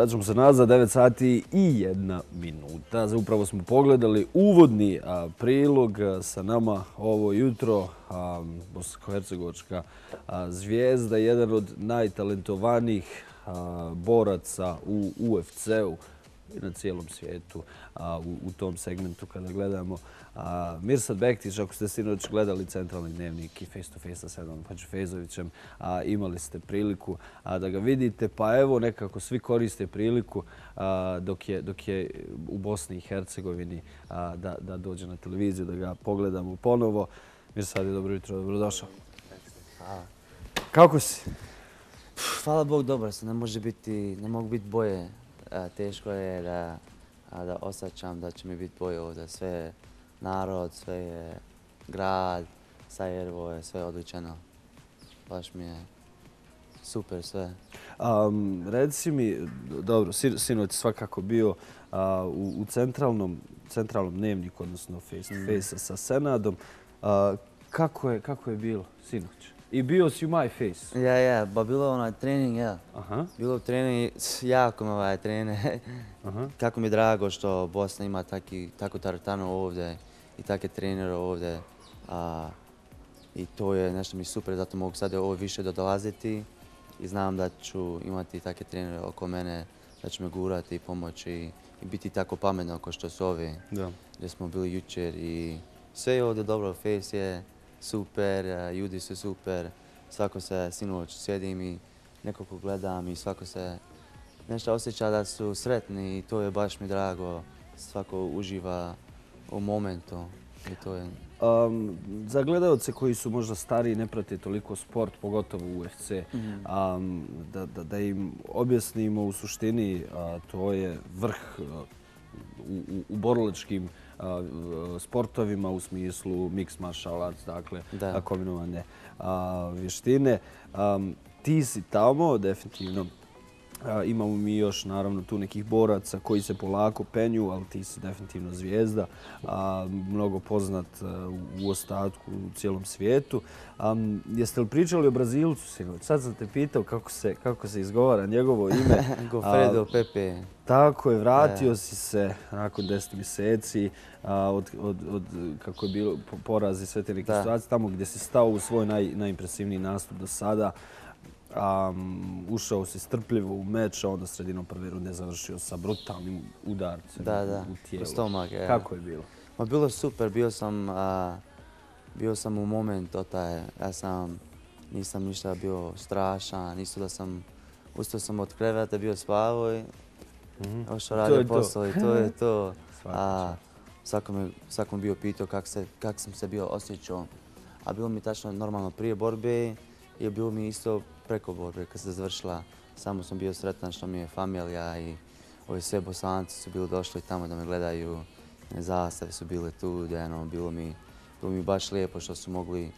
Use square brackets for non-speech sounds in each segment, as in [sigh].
Vraćamo se nazad, 9 sati i jedna minuta. Upravo smo pogledali uvodni prilog sa nama ovo jutro. Bosansko-Hercegovačka zvijezda, jedan od najtalentovanijih boraca u UFC-u na cijelom svijetu u tom segmentu kada gledamo. Mirsad Bektić, ako ste sinoć gledali centralni dnevnik i face to face sa Sedom Fezovićem, imali ste priliku da ga vidite. Pa evo nekako svi koriste priliku dok je u Bosni i Hercegovini da dođe na televiziju, da ga pogledamo ponovo. Mirsad je dobro jutro, dobrodošao. Hvala. Kako si? Hvala Bog, dobro sam. Ne može biti, ne mogu biti boje. Teško je da osjećam da će mi biti boje ovdje. Sve narod, sve je grad, Sarajevo je sve odličano. Baš mi je super sve. reci mi, dobro, sinoć svakako bio u, centralnom, centralnom dnevniku, odnosno face to mm. face sa Senadom. kako, je, kako je bilo sinoć? I bio si u My Face. Ja, ja, ba bilo je onaj trening, ja. Aha. Bilo je trening, jako mi ovaj trene. [laughs] Kako mi je drago što Bosna ima taki, tako tartanu ovdje i takve trenere ovdje. I to je nešto mi super, zato mogu sad ovo više dodolaziti i znam da ću imati takve trenere oko mene, da će me gurati i pomoći i biti tako pametno kao što su ovi. Da. Gdje smo bili jučer i sve je ovdje dobro, face je super, ljudi su super, svako se sinoć sjedim i nekako gledam i svako se nešto osjeća da su sretni i to je baš mi drago, svako uživa u momentu. I to je... za gledalce koji su možda stariji ne prate toliko sport, pogotovo UFC, mhm. da, im objasnimo u suštini, to je vrh u, u borilačkim sportovima u smislu mix martial arts, dakle kombinovane vještine. Ti si tamo, definitivno Imamo mi još naravno tu nekih boraca koji se polako penju, ali ti si definitivno zvijezda, mnogo poznat u ostatku u cijelom svijetu. Jeste li pričali o Brazilcu sinoć? Sad sam te pitao kako se, izgovara njegovo ime. [laughs] Gofredo Pepe. Tako je, vratio si se nakon deset mjeseci od, kako je bilo porazi sve te neke situacije, tamo gdje si stao u svoj najimpresivniji nastup do sada. Um, ušao si strpljivo u meč, a onda sredinom prve runde završio sa brutalnim udarcem da, da. u tijelu. Stomak, Kako je bilo? Ma bilo super, bio sam, bio sam u momentu taj, ja sam, nisam ništa bio strašan, isto da sam, ustao sam od kreveta, bio spavao i mm -hmm. radio posao i to je [laughs] to. a, svako me, bio pitao kak, kak sam se bio osjećao. A bilo mi tačno normalno prije borbe i bilo mi isto preko borbe kad se završila. Samo sam bio sretan što mi je familija i ovi sve bosanci su bili došli tamo da me gledaju. Zastave su bile tu, ono, bilo mi, bilo mi baš lijepo što su mogli,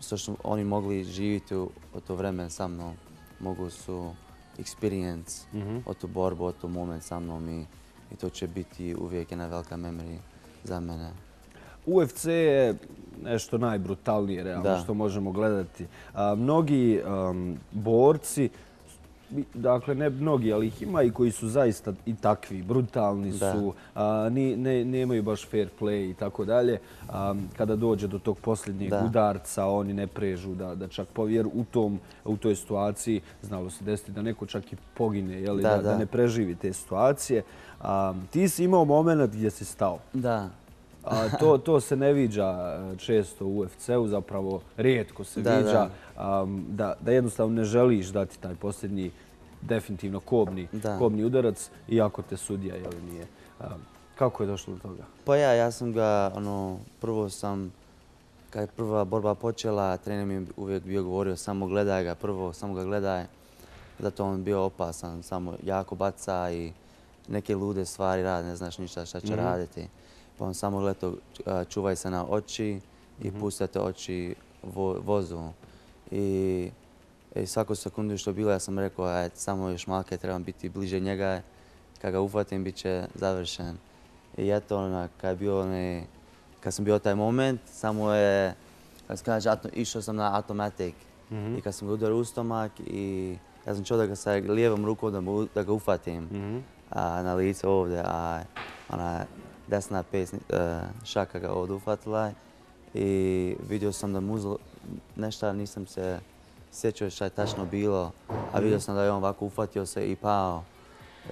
što su oni mogli živjeti u to vreme sa mnom. Mogu su experience mm od tu borbu, od tu moment sa mnom i, i to će biti uvijek jedna velika memory za mene. UFC je nešto najbrutalnije realno što možemo gledati. mnogi borci, dakle ne mnogi, ali ih ima i koji su zaista i takvi, brutalni su, nemaju baš fair play i tako dalje. Kada dođe do tog posljednjeg udarca, oni ne prežu da, čak povjer u, tom, u toj situaciji, znalo se desiti da neko čak i pogine, da, da, ne preživi te situacije. ti si imao moment gdje si stao. Da. To, to se ne viđa e, često u UFC-u, zapravo rijetko se viđa. Da. da, jednostavno ne želiš dati taj posljednji definitivno kobni, kobni udarac, iako te sudija jel, nije. Kako je došlo do toga? Pa ja, ja sam ga, ono, prvo sam, kad je prva borba počela, trener mi je uvijek bio govorio samo gledaj ga, prvo samo ga gledaj. Zato on bio opasan, samo jako baca i neke lude stvari radi, ne znaš ništa šta će mhm. raditi pa on samo leto čuvaj se na oči i mm pustate oči vozu. I, i svaku sekundu što bilo ja sam rekao, aj, samo još malke, trebam biti bliže njega, kad ga uhvatim bit će završen. I eto, ona, kad, bio kad sam bio taj moment, samo je, kad se kaže, išao sam na automatik. Mhm. I kad sam ga udario u stomak i ja sam čuo da ga sa lijevom rukom da, da ga ufatim Mhm. a, na lice ovdje, a ona desna pes, e, šaka ga ovdje i vidio sam da muzo nešto nisam se sjećao šta je tačno bilo, a vidio sam da je on ovako ufatio se i pao.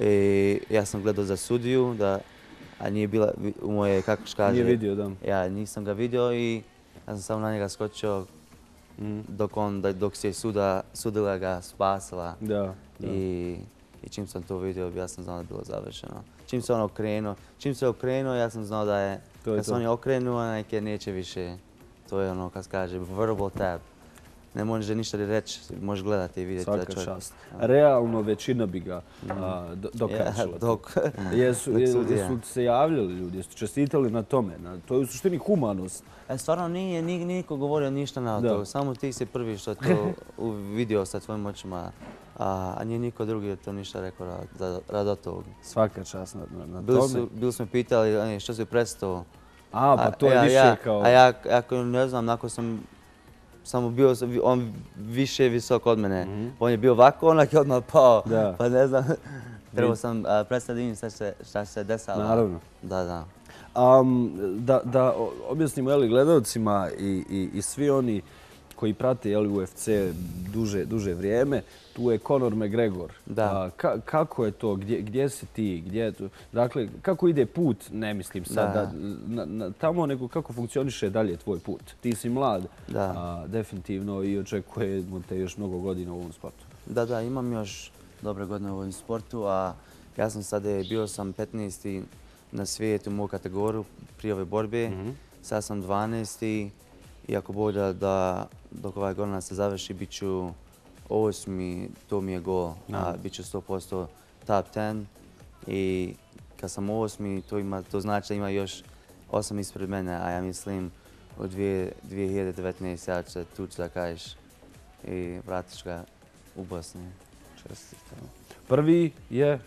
I ja sam gledao za sudiju, da, a nije bila u moje, kako kaže, Nije vidio, da. ja nisam ga vidio i ja sam samo na njega skočio Mhm. dok, on, da- dok se suda, sudila ga spasila. Da, da. I, I čim sam to vidio, ja sam znao da je bilo završeno. Čim se on okrenuo, čim se okrenuo, ja sam znao da je, To je kad se to. on je okrenuo, neke neće više. To je ono, kad kaže, verbal tap. Ne možeš ništa reći, možeš gledati i vidjeti da Svaka čovjek... čast. Realno većina bi ga a, do- dokačila. Ja, dok, [laughs] Jesu, dok jesu se javljali ljudi, jesu čestitali na tome. Na, to je u suštini humanost. E, stvarno nije ni, niko govorio ništa na Da. to, samo ti si prvi što to [laughs] vidio sa tvojim očima, a, a nije niko drugi to ništa rekao rad, rad od. Svaka čast na, na, Bili tome. su, bili su me pitali "Ej, što si prestao, A, pa to je više ja, kao... A ja, ako ne znam, ako sam samo bio on više visok od mene. Mhm. On je bio ovako, onak je odmah pao. Da. [laughs] Pa ne znam, trebao sam vidim šta se, šta se desalo. Naravno. Da, da. Da, objasnimo jeli, gledalcima i, i, i svi oni koji prate jeli, UFC duže, duže vrijeme, tu je Conor McGregor. Da. A, ka- kako je to? Gdje, gdje si ti? Gdje je to? Dakle, kako ide put? Ne mislim sad Da. da, na, na, tamo, nego kako funkcioniše dalje tvoj put. Ti si mlad, Da. a, definitivno, i očekujemo te još mnogo godina u ovom sportu. Da, da, imam još dobre godine u ovom sportu, a ja sam sad, e, bio sam 15. na svijetu u moju kategoriju prije ove borbe. Mhm. Sad sam 12. i ako Bog da, dok ova godina se završi, bit ću osmi, to mi je gol, a bit ću 100% top 10. I kad sam osmi, to, ima, to znači da ima još osam ispred mene, a ja mislim dvije- 2019 ja ću se tući da kažeš i vratiš ga u Bosni. Čestitam. Prvi je,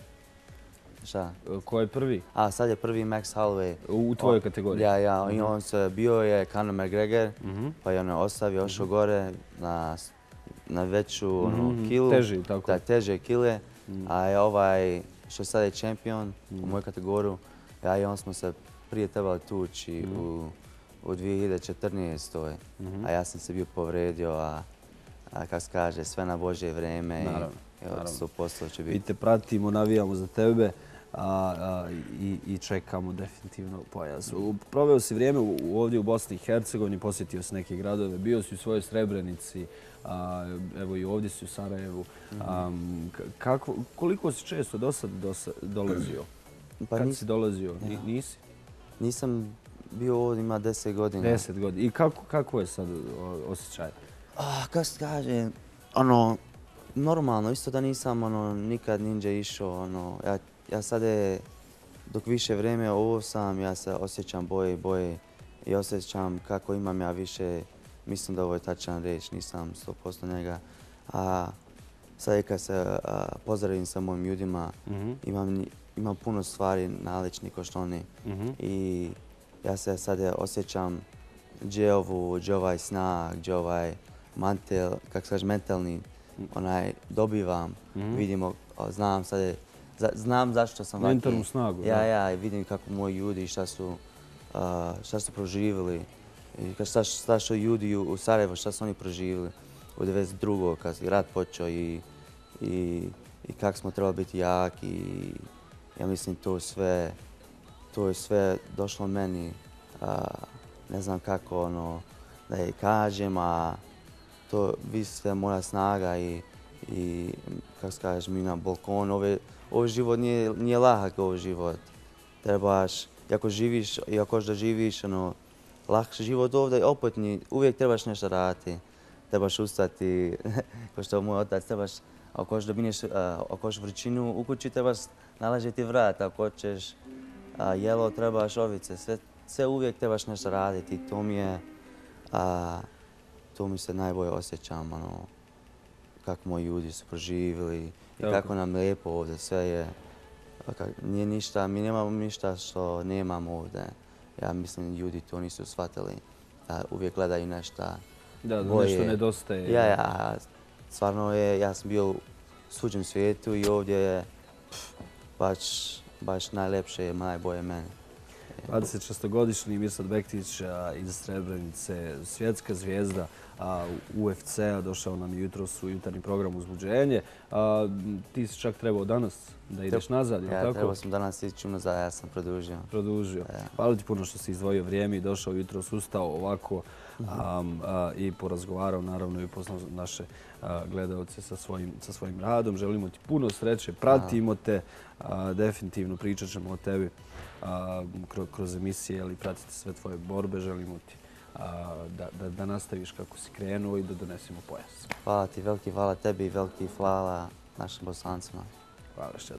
Šta? ko je prvi A sad je prvi Max Holloway. u tvojoj kategoriji? Ja, ja, i on se bio je Conor McGregor, Mhm. pa je on ostavio, ošao gore na, na veću ono, Mhm, kilu. teži, tako. Da, teže kile. Mhm. A je ovaj, što sad je čempion Mhm. u mojoj kategoriju, ja i on smo se prije trebali tući Mhm. u, u 2014. Mhm. A ja sam se bio povredio, a, a kako se kaže, sve na Božje vrijeme. i- Naravno, i evo, naravno. 100% će Mi biti. te pratimo, navijamo za tebe a, i, i čekamo definitivno pojas. Proveo si vrijeme ovdje u Bosni i Hercegovini, posjetio si neke gradove, bio si u svojoj Srebrenici, a, evo i ovdje si u Sarajevu. Mhm. Kako, koliko si često do sad dolazio? [clears throat] Pa Kad nis- si dolazio? Ja. Nisi? nisam bio ovdje, ima 10 godina. Deset godina. I kako, kako je sad osjećaj? Ah, kako se kaže, ono, normalno, isto da nisam ono, nikad ninja išao, ono, ja, ja sad je, dok više vrijeme ovo sam, ja se osjećam boje i boje i osjećam kako imam ja više, mislim da ovo je tačan reč, nisam 100% njega, a sad kad se a, pozdravim sa mojim ljudima, Mhm, imam, puno stvari nalični ko što oni mhm. i ja se sad osjećam gdje ovu, gdje ovaj snag, gdje ovaj mantel, kako se kaže, mentalni, onaj, dobivam, Mhm. vidimo, znam sad je, znam zašto sam ovaki. Mentalnu snagu, Ja, ja, i vidim kako moji ljudi, šta su, šta su proživjeli, i šta, šta su ljudi u, Sarajevo, šta su oni proživjeli u 92. kad je rat počeo i, i, i kako smo trebali biti jaki i ja mislim to sve, to je sve došlo meni, a, ne znam kako ono, da je kažem, a to vi ste moja snaga i, i kako se kažeš, mi na balkonu, ove, ovaj život nije, nije lahak ovaj život. Trebaš, ako živiš, i ako da živiš, ono, lakši život ovdje, opet ni, uvijek trebaš nešto raditi. Trebaš ustati, [laughs] kao što moj otac, trebaš, ako hoćeš da bineš, ako vrućinu u kući, trebaš nalažiti vrat, ako hoćeš a, jelo, trebaš ovice, sve, sve uvijek trebaš nešto raditi. To mi je, a, to mi se najbolje osjećam, ono, kako moji ljudi su proživjeli i Tako. kako nam lijepo ovdje, sve je, nije ništa, mi nemamo ništa što nemamo ovdje. Ja mislim ljudi to nisu shvatili, a uvijek gledaju nešto Da, da nešto nedostaje. Ja, ja, stvarno je, ja sam bio svuđem svijetu i ovdje je pff, baš, baš najlepše, najbolje meni. 26-godišnji Mirsad Bektić iz Srebrenice, svjetska zvijezda a, UFC-a, došao nam je jutros u jutarnji program Uzbuđenje. A, ti si čak trebao danas da ideš nazad, je li Ja tako? trebao sam danas ići unazad, ja sam produžio. produžio. Hvala ti puno što si izdvojio vrijeme i došao jutro, sustao ovako i porazgovarao naravno i upoznao naše gledalce sa svojim, sa svojim radom. Želimo ti puno sreće, pratimo te, definitivno pričat ćemo o tebi kroz emisije, ali pratiti sve tvoje borbe. Želimo ti da, da, da nastaviš kako si krenuo i da donesemo pojas. Hvala ti, veliki hvala tebi i veliki hvala našim bosancima. Hvala što